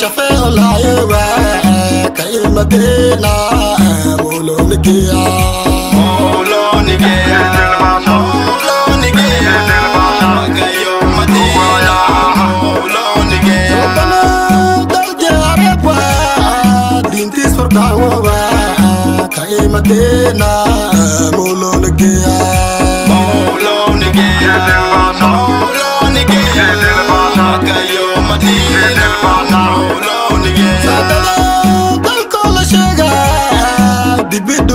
شفيع العيوة تقيمتنا مولونك يا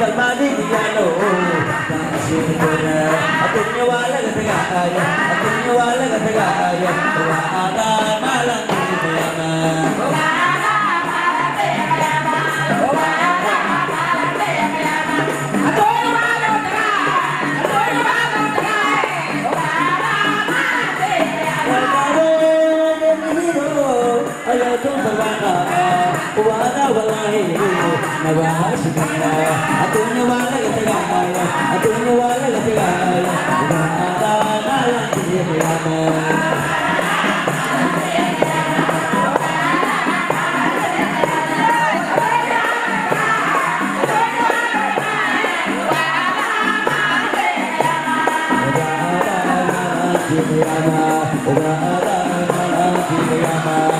Pagmamigyan o Pagmamigyan o At inyo wala ka tagaayan At inyo wala ka tagaayan Tuwaan wala wala hindi nabahas ka na ato nyo wala katagal ato nyo wala katagal magkatawa na lang hindi kailangan Oh, my God.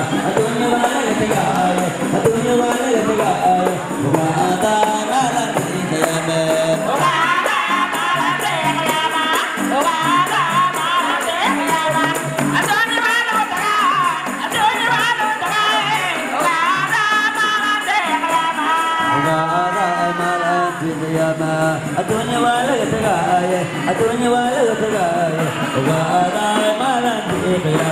Atunya wala gataga ay, atunya wala gataga ay, wa ada malan di